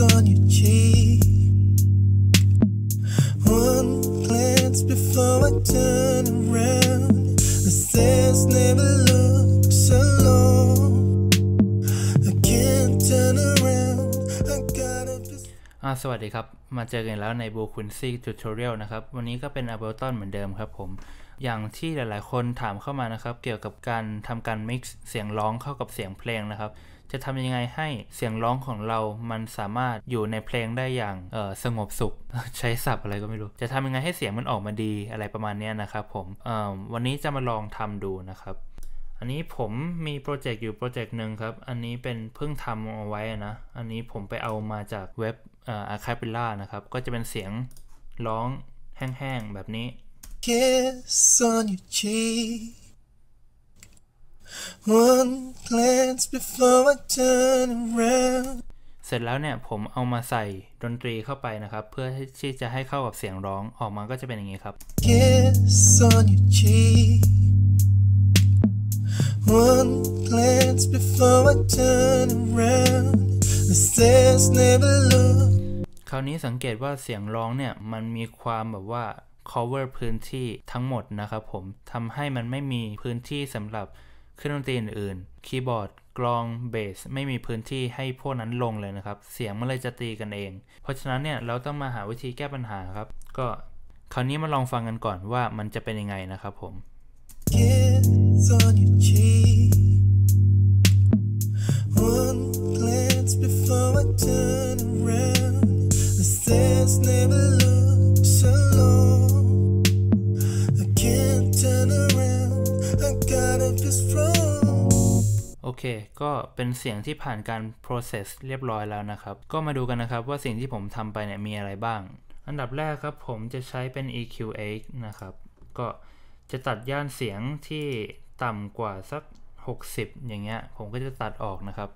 on your อ่าสวัสดีครับ มาเจอกันแล้วใน b ูคุนซี่ Tutorial นะครับ วันนี้ก็เป็น Ableton เหมือนเดิมครับผม อย่างที่หลายๆ คนถามเข้ามานะครับ เกี่ยวกับการทำการ mix เสียงร้องเข้ากับเสียงเพลงนะครับ จะทำยังไงให้เสียงร้องของเรา มันสามารถอยู่ในเพลงได้อย่างสงบสุข ใช้ศัพท์อะไรก็ไม่รู้ จะทำยังไงให้เสียงมันออกมาดีอะไรประมาณนี้นะครับผมวันนี้จะมาลองทำดูนะครับ อันนี้ผมมีโปรเจกต์อยู่โปรเจกต์หนึ่งครับ อันนี้เป็นเพิ่งทำเอาไว้นะ อันนี้ผมไปเอามาจากเว็บเอ่อ Archipela นะครับ ก็จะเป็นเสียงร้องแห้งๆ แบบนี้ kiss on your cheek. One glance before I turn around. เสร็จแล้วเนี่ยผมเอามาใส่ดนตรีเข้าไปนะครับ เพื่อที่จะให้เข้ากับเสียงร้องออกมาก็จะเป็นอย่างนี้ครับ Kiss on your cheek. One glance before I turn around. The stairs never look คราวนี้สังเกตว่าเสียงร้องเนี่ย มันมีความแบบว่า cover พื้นที่ทั้งหมดนะครับผมทำให้มันไม่มีพื้นที่สำหรับเครื่องดนตรีอื่นๆคีย์บอร์ดกลองเบสไม่มีพื้นที่ให้พวกนั้นลงเลยนะครับ เสียงมันเลยจะตีกันเอง เพราะฉะนั้นเนี่ยเราต้องมาหาวิธีแก้ปัญหาครับ ก็คราวนี้มาลองฟังกันก่อนว่ามันจะเป็นยังไงนะครับผม kiss โอเค ก็เป็นเสียงที่ผ่านการ process เรียบร้อยแล้วนะครับ ก็มาดูกันนะครับว่าสิ่งที่ผมทำไปเนี่ยมีอะไรบ้าง อันดับแรกครับผมจะใช้เป็น EQ8 นะครับ ก็จะตัดย่านเสียงที่ ต่ำกว่าสัก 60 อย่างเงี้ย ผมก็จะตัดออกนะครับ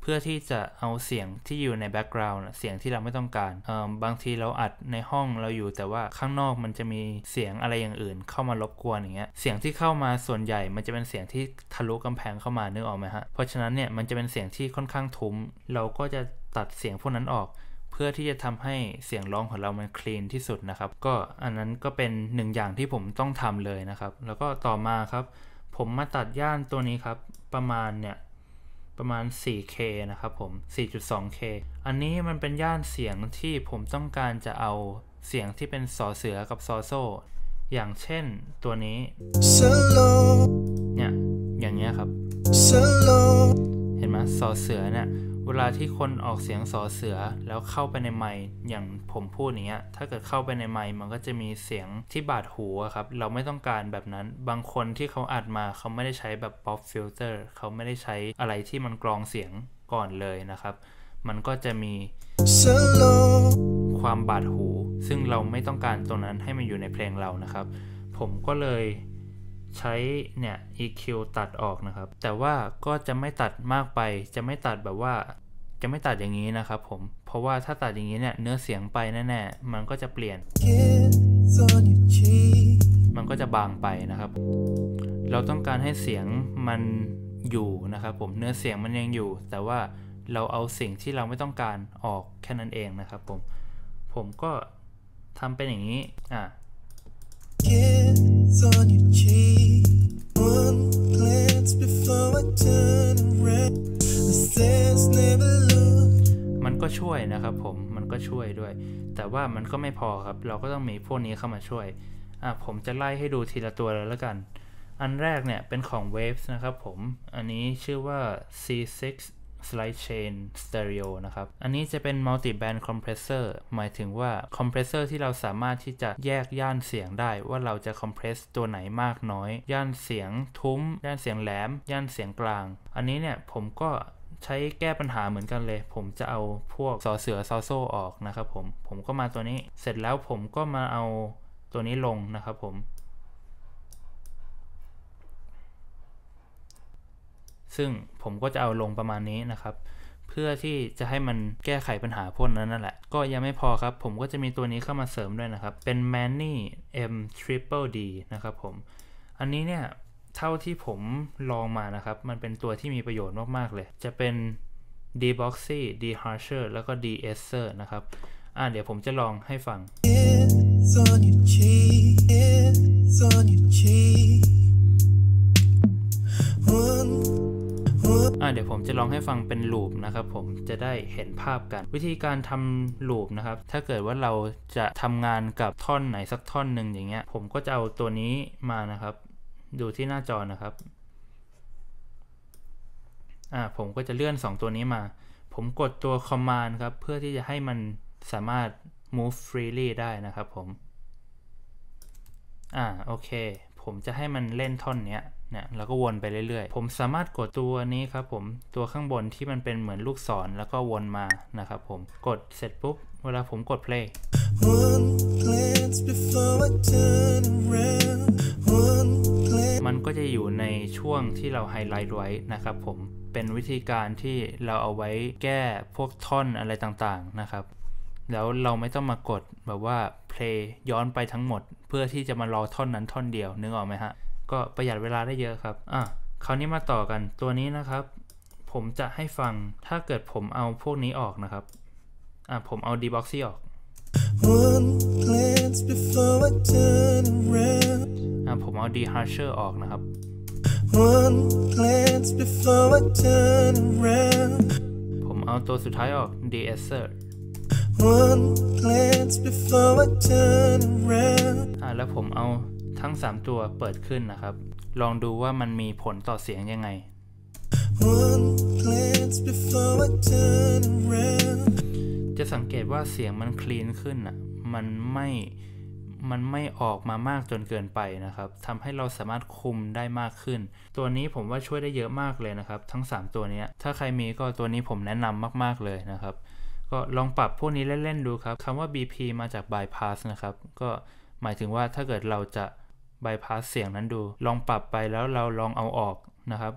เพื่อที่จะเอาเสียงที่อยู่ในแบ็กกราวน์เสียงที่เราไม่ต้องการเออบางทีเราอัดในห้องเราอยู่แต่ว่าข้างนอกมันจะมีเสียงอะไรอย่างอื่น เข้ามารบกวนอย่างเงี้ย เสียงที่เข้ามาส่วนใหญ่มันจะเป็นเสียงที่ทะลุกำแพงเข้ามานึกออกไหมฮะ เพราะฉะนั้นเนี่ยมันจะเป็นเสียงที่ค่อนข้างทุ้ม เราก็จะตัดเสียงพวกนั้นออกเพื่อที่จะทำให้เสียงร้องของเรามันคลีนที่สุดนะครับ ก็อันนั้นก็เป็นหนึ่งอย่างที่ผมต้องทำเลยนะครับ แล้วก็ต่อมาครับ ผมมาตัดย่านตัวนี้ครับ ประมาณเนี่ย ประมาณ 4K นะครับผม 4.2K อันนี้มันเป็นย่านเสียงที่ผมต้องการจะเอาเสียงที่เป็นสอเสือกับซอโซ่อย่างเช่นตัวนี้ So long, เนี่ย อย่างเงี้ยครับ so long. เห็นไหมสอเสือเนี่ย เวลาที่คนออกเสียงสอเสือแล้วเข้าไปในไมค์อย่างผมพูดอย่างเงี้ยถ้าเกิดเข้าไปในไมค์มันก็จะมีเสียงที่บาดหูครับ เราไม่ต้องการแบบนั้น บางคนที่เขาอัดมาเขาไม่ได้ใช้แบบ pop filter เขาไม่ได้ใช้อะไรที่มันกรองเสียงก่อนเลยนะครับ มันก็จะมี Solo. ความบาดหู ซึ่งเราไม่ต้องการตรงนั้นให้มันอยู่ในเพลงเรานะครับ ผมก็เลย ใช้เนี่ย EQ ตัดออกนะครับ แต่ว่าก็จะไม่ตัดมากไป จะไม่ตัดแบบว่า จะไม่ตัดอย่างนี้นะครับผม เพราะว่าถ้าตัดอย่างนี้เนี่ยเนื้อเสียงไปแน่ๆ มันก็จะเปลี่ยน มันก็จะบางไปนะครับ เราต้องการให้เสียงมันอยู่นะครับผม เนื้อเสียงมันยังอยู่ แต่ว่าเราเอาสิ่งที่เราไม่ต้องการออกแค่นั้นเองนะครับผม ผมก็ทำเป็นอย่างนี้ อะ Kiss on your cheek. One glance before I turn around. The stairs never look มันก็ช่วยนะครับผมมันก็ช่วยด้วย แต่ว่ามันก็ไม่พอครับ เราก็ต้องมีพวกนี้เข้ามาช่วยอะผมจะไล่ให้ดูทีละตัวเลยแล้วกัน อันแรกเนี่ยเป็นของ Waves นะครับผม อันนี้ชื่อว่า C6 Slide Chain Stereo นะครับ อันนี้จะเป็น Multi Band Compressor หมายถึงว่า Compressor ที่เราสามารถที่จะแยกย่านเสียงได้ว่าเราจะ compress ตัวไหนมากน้อย ย่านเสียงทุ้ม ย่านเสียงแหลม ย่านเสียงกลาง อันนี้เนี่ยผมก็ใช้แก้ปัญหาเหมือนกันเลย ผมจะเอาพวกซอเสือซอโซ่ออกนะครับผม ผมก็มาตัวนี้ เสร็จแล้วผมก็มาเอาตัวนี้ลงนะครับผม ซึ่งผมก็จะเอาลงประมาณนี้นะครับ เพื่อที่จะให้มันแก้ไขปัญหาพวกนั้นนั่นแหละ ก็ยังไม่พอครับ ผมก็จะมีตัวนี้เข้ามาเสริมด้วยนะครับ เป็น Manny M Triple D นะครับผม อันนี้เนี่ยเท่าที่ผมลองมานะครับ มันเป็นตัวที่มีประโยชน์มาก ๆ เลย จะเป็น deboxy deharsher แล้วก็ d e s s e r นะครับ อ่าเดี๋ยวผมจะลองให้ฟัง one. อ่าเดี๋ยวผมจะลองให้ฟังเป็นลูปนะครับผมจะได้เห็นภาพกัน วิธีการทำลูปนะครับถ้าเกิดว่าเราจะทำงานกับท่อนไหนสักท่อนหนึ่งอย่างเงี้ย ผมก็จะเอาตัวนี้มานะครับ ดูที่หน้าจอนะครับอ่าผมก็จะเลื่อน 2 ตัวนี้มา ผมกดตัว command ครับ เพื่อที่จะให้มันสามารถ move freely ได้นะครับผม อ่าโอเค ผมจะให้มันเล่นท่อนเนี้ย นี่ยแล้วก็วนไปเรื่อยๆ ผมสามารถกดตัวนี้ครับผมตัวข้างบนที่มันเป็นเหมือนลูกศรแล้วก็วนมานะครับผมกดเสร็จปุ๊บ เวลาผมกด play One glance before I turn around. One glance. มันก็จะอยู่ในช่วงที่เราไฮไลท์ไว้นะครับผมเป็นวิธีการที่เราเอาไว้แก้พวกท่อนอะไรต่างๆนะครับ แล้วเราไม่ต้องมากดแบบว่า play ย้อนไปทั้งหมด เพื่อที่จะมารอท่อนนั้นท่อนเดียวนึกออกไหมฮะ ก็ประหยัดเวลาได้เยอะครับอะคราวนี้มาต่อกันตัวนี้นะครับ ผมจะให้ฟังถ้าเกิดผมเอาพวกนี้ออกนะครับอะผมเอา deboxy ออก One glance before I turn around. อะผมเอา deharsher ออกนะครับ One glance before I turn around. ผมเอาตัวสุดท้ายออก deesser One glance before I turn around. อะแล้วผมเอา ทั้ง 3 ตัวเปิดขึ้นนะครับ ลองดูว่ามันมีผลต่อเสียงยังไง One glance before I turn around. จะสังเกตว่าเสียงมันคลีนขึ้นอะ มันไม่มันไม่ออกมามากจนเกินไปนะครับทำให้เราสามารถคุมได้มากขึ้น ตัวนี้ผมว่าช่วยได้เยอะมากเลยนะครับ ทั้ง 3 ตัวเนี้ยถ้าใครมีก็ตัวนี้ผมแนะนำมากๆเลยนะครับ ก็ลองปรับพวกนี้เล่น ๆ ดูครับคำว่า BP มาจาก bypass นะครับ ก็หมายถึงว่าถ้าเกิดเราจะ bypass เสียงนั้นดู ลองปรับไปแล้วเราลองเอาออกนะครับ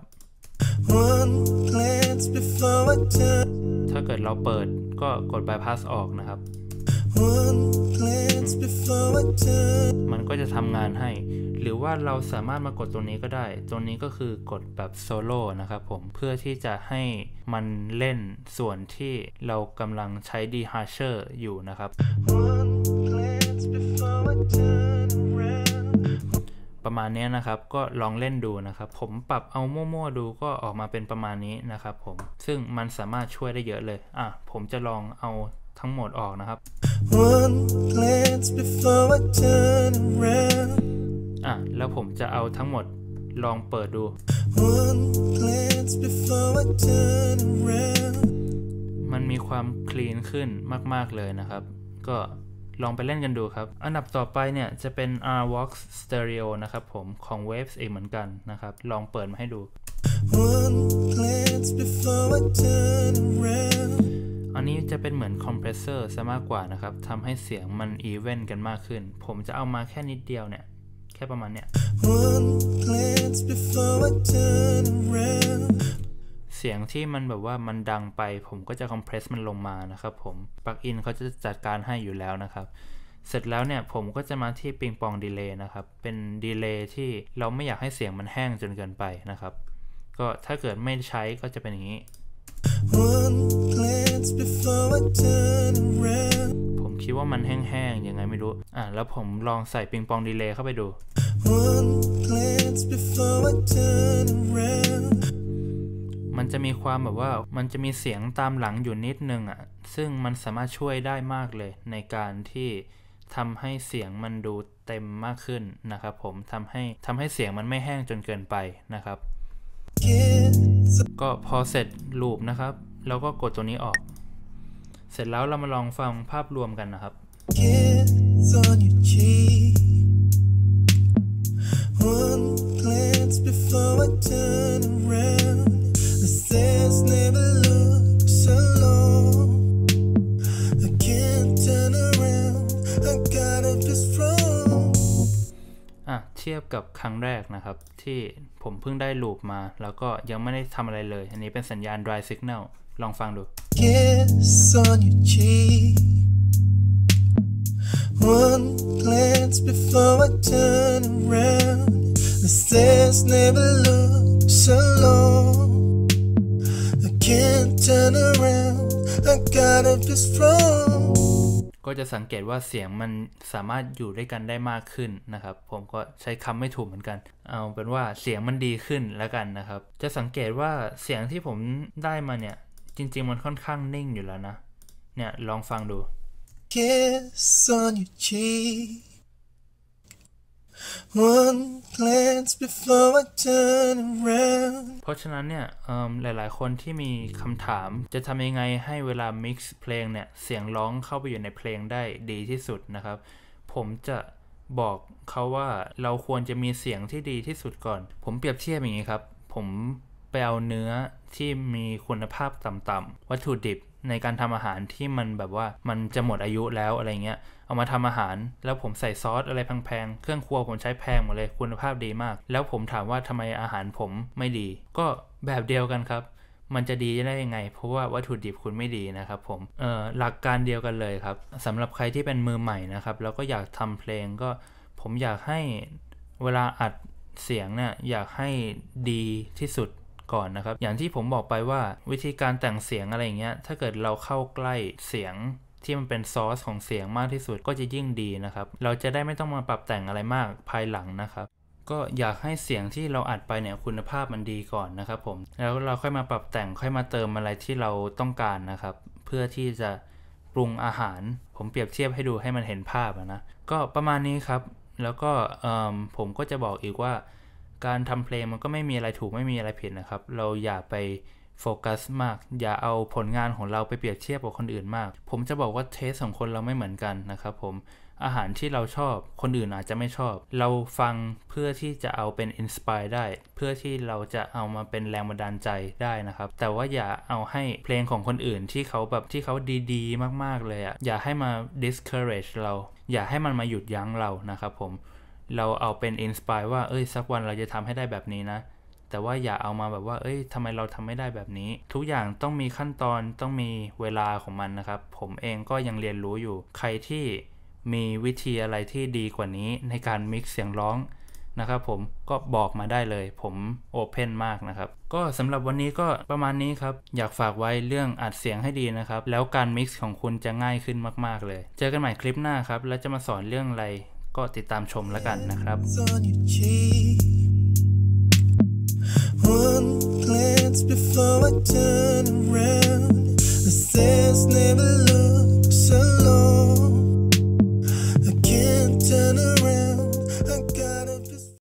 One glance before I turn. ถ้าเกิดเราเปิดก็กด bypass ออกนะครับ One glance before I turn. มันก็จะทำงานให้ หรือว่าเราสามารถมากดตรงนี้ก็ได้ตรงนี้ก็คือกดแบบโซโล่นะครับผม เพื่อที่จะให้มันเล่นส่วนที่เรากำลังใช้ deharsher อยู่นะครับ One glance before I turn around. ประมาณเนี้ยนะครับ ก็ลองเล่นดูนะครับ ผมปรับเอามั่วๆดูก็ออกมาเป็นประมาณนี้นะครับผม ซึ่งมันสามารถช่วยได้เยอะเลย อะ ผมจะลองเอาทั้งหมดออกนะครับ One glance before I turn around. อะ แล้วผมจะเอาทั้งหมดลองเปิดดู One glance before I turn around. มันมีความคลีนขึ้นมาก ๆ เลยนะครับ ก็ ลองไปเล่นกันดูครับ อันดับต่อไปเนี่ยจะเป็น RVox Stereo นะครับผมของ Waves เองเหมือนกันนะครับ ลองเปิดมาให้ดู One glance before I turn around. อันนี้จะเป็นเหมือนคอมเพรสเซอร์ซะมากกว่านะครับทำให้เสียงมัน even กันมากขึ้น ผมจะเอามาแค่นิดเดียวเนี่ย แค่ประมาณเนี้ย เสียงที่มันแบบว่ามันดังไป ผมก็จะ compress มันลงมานะครับผม plug-in เขาจะจัดการให้อยู่แล้วนะครับ เสร็จแล้วเนี่ยผมก็จะมาที่ ping pong delay นะครับ เป็น delay ที่เราไม่อยากให้เสียงมันแห้งจนเกินไปนะครับ ก็ถ้าเกิดไม่ใช้ก็จะเป็นอย่างนี้ One glance before I turn around. ผมคิดว่ามันแห้งๆยังไงไม่รู้ อะแล้วผมลองใส่ปิงปองดีเลย์เข้าไปดู One glance before I turn around. มันจะมีความแบบว่ามันจะมีเสียงตามหลังอยู่นิดนึงอะ ซึ่งมันสามารถช่วยได้มากเลย ในการที่ทำให้เสียงมันดูเต็มมากขึ้นนะครับผมทำให้ทำให้เสียงมันไม่แห้งจนเกินไปนะครับ ก็พอเสร็จลูปนะครับเราก็กดตัวนี้ออก เสร็จแล้วเรามาลองฟังภาพรวมกันนะครับ yes. One glance before I turn เทียบกับครั้งแรกนะครับ ที่ผมเพิ่งได้ลูปมา แล้วก็ยังไม่ได้ทำอะไรเลย อันนี้เป็นสัญญาณ dry signal ลองฟังดู Kiss on your cheek. One glance before I turn around. The stairs never look so long. I can't turn around. I gotta be strong. ก็จะสังเกตว่าเสียงมันสามารถอยู่ด้วยกันได้มากขึ้นนะครับ ผมก็ใช้คำไม่ถูกเหมือนกัน เอาเป็นว่าเสียงมันดีขึ้นแล้วกันนะครับ จะสังเกตว่าเสียงที่ผมได้มาเนี่ย จริง ๆ มันค่อนข้างนิ่งอยู่แล้วนะ เนี่ยลองฟังดู Kiss on your cheek. One glance before I turn around. เพราะฉะนั้นเนี่ยหลาย ๆ คนที่มีคำถาม จะทำยังไงให้เวลา mix เพลงเนี่ย เสียงร้องเข้าไปอยู่ในเพลงได้ดีที่สุดนะครับ ผมจะบอกเขาว่าเราควรจะมีเสียงที่ดีที่สุดก่อน ผมเปรียบเทียบอย่างนี้ครับ ผมไปเอาเนื้อที่มีคุณภาพต่ำๆวัตถุดิบ ในการทำอาหารที่มันแบบว่ามันจะหมดอายุแล้วอะไรเงี้ย เอามาทำอาหาร แล้วผมใส่ซอสอะไรแพงๆ เครื่องครัวผมใช้แพงหมดเลยคุณภาพดีมาก แล้วผมถามว่าทำไมอาหารผมไม่ดี ก็แบบเดียวกันครับ มันจะดีได้ยังไง เพราะว่าวัตถุดิบคุณไม่ดีนะครับผมเอ่อหลักการเดียวกันเลยครับสำหรับใครที่เป็นมือใหม่นะครับ แล้วก็อยากทำเพลงก็ผมอยากให้เวลาอัดเสียงเนี่ยอยากให้ดีที่สุด ก่อนนะครับ อย่างที่ผมบอกไปว่าวิธีการแต่งเสียงอะไรอย่างเงี้ย ถ้าเกิดเราเข้าใกล้เสียงที่มันเป็นซอสของเสียงมากที่สุดก็จะยิ่งดีนะครับ เราจะได้ไม่ต้องมาปรับแต่งอะไรมากภายหลังนะครับ ก็อยากให้เสียงที่เราอัดไปเนี่ยคุณภาพมันดีก่อนนะครับผม แล้วเราค่อยมาปรับแต่งค่อยมาเติมอะไรที่เราต้องการนะครับ เพื่อที่จะปรุงอาหาร ผมเปรียบเทียบให้ดูให้มันเห็นภาพนะ ก็ประมาณนี้ครับ แล้วก็ผมก็จะบอกอีกว่า การทำเพลงมันก็ไม่มีอะไรถูกไม่มีอะไรผิดนะครับ เราอย่าไปโฟกัสมาก อย่าเอาผลงานของเราไปเปรียบเทียบกับคนอื่นมาก ผมจะบอกว่าเทสของคนเราไม่เหมือนกันนะครับผมอาหารที่เราชอบคนอื่นอาจจะไม่ชอบ เราฟังเพื่อที่จะเอาเป็น inspire ได้ เพื่อที่เราจะเอามาเป็นแรงบันดาลใจได้นะครับ แต่ว่าอย่าเอาให้เพลงของคนอื่นที่เขาแบบที่เขาดีๆ มากๆเลยอ่ะอย่าให้มา discourage เรา อย่าให้มันมาหยุดยั้งเรานะครับผม เราเอาเป็น inspire ว่าเอ้ยสักวันเราจะทำให้ได้แบบนี้นะ แต่ว่าอย่าเอามาแบบว่า เอ้ยทำไมเราทำไม่ได้แบบนี้ ทุกอย่างต้องมีขั้นตอนต้องมีเวลาของมันนะครับ ผมเองก็ยังเรียนรู้อยู่ ใครที่มีวิธีอะไรที่ดีกว่านี้ในการมิกซ์เสียงร้องนะครับผมก็บอกมาได้เลยผมโอเพนมากนะครับ ก็สำหรับวันนี้ก็ประมาณนี้ครับ อยากฝากไว้เรื่องอัดเสียงให้ดีนะครับ แล้วการมิกซ์ของคุณจะง่ายขึ้นมาก ๆ เลย เจอกันใหม่คลิปหน้าครับ แล้วจะมาสอนเรื่องอะไร ก็ติดตามชมแล้วกันนะครับ One glance before I turn around. The sense never look